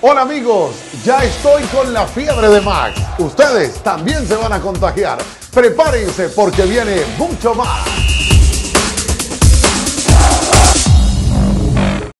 Hola amigos, ya estoy con la fiebre de Max. Ustedes también se van a contagiar. Prepárense porque viene mucho más.